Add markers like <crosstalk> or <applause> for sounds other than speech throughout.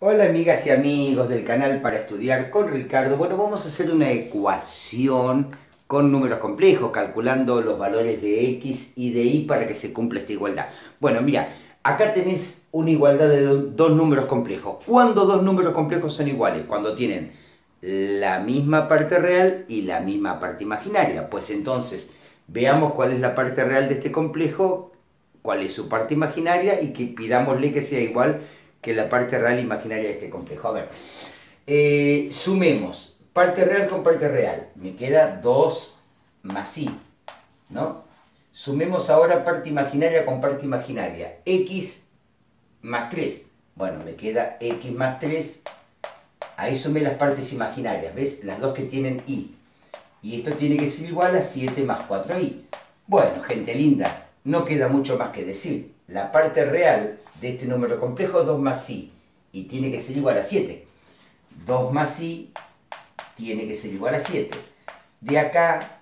Hola amigas y amigos del canal para estudiar con Ricardo. Bueno, vamos a hacer una ecuación con números complejos, calculando los valores de x y de y para que se cumpla esta igualdad. Bueno, mira, acá tenés una igualdad de dos números complejos. ¿Cuándo dos números complejos son iguales? Cuando tienen la misma parte real y la misma parte imaginaria. Pues entonces, veamos cuál es la parte real de este complejo, cuál es su parte imaginaria y que pidámosle que sea igual que la parte real imaginaria de este complejo. A ver, eh, sumemos parte real con parte real. Me queda 2 más i, ¿no? Sumemos ahora parte imaginaria con parte imaginaria. x más 3. Bueno, me queda x más 3. Ahí sumé las partes imaginarias, ¿ves? Las dos que tienen i. Y esto tiene que ser igual a 7 más 4i. Bueno, gente linda, no queda mucho más que decir. La parte real de este número complejo es 2 más i y tiene que ser igual a 7. 2 más i tiene que ser igual a 7. De acá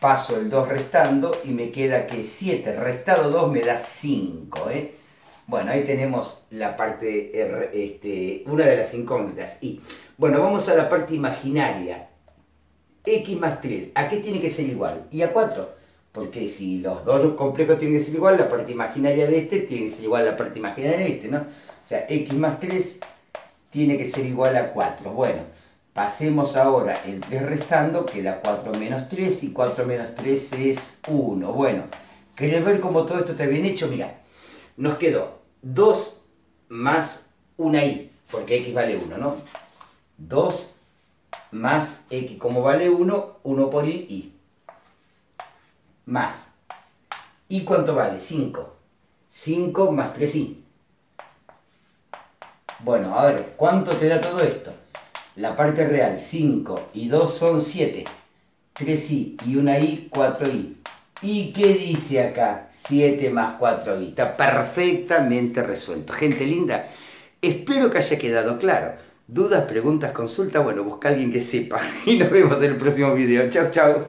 paso el 2 restando y me queda que 7 restado 2 me da 5. ¿eh? Bueno, ahí tenemos la parte, este, una de las incógnitas. Y, bueno, vamos a la parte imaginaria. x más 3, ¿a qué tiene que ser igual? Y a 4. Porque si los dos complejos tienen que ser igual, la parte imaginaria de este tiene que ser igual a la parte imaginaria de este, ¿no? O sea, x más 3 tiene que ser igual a 4. Bueno, pasemos ahora el 3 restando, queda 4 menos 3 y 4 menos 3 es 1. Bueno, ¿querés ver cómo todo esto está bien hecho? Mira, nos quedó 2 más una i, porque x vale 1, ¿no? 2 más x, como vale 1, 1 por i más. ¿Y cuánto vale? 5. 5 más 3i. Bueno, a ver, ¿cuánto te da todo esto? La parte real, 5 y 2 son 7. 3i y una i, 4i. ¿Y qué dice acá? 7 más 4i. Está perfectamente resuelto. Gente linda, espero que haya quedado claro. Dudas, preguntas, consultas, bueno, busca a alguien que sepa. <laughs> Y nos vemos en el próximo video. Chau, chau.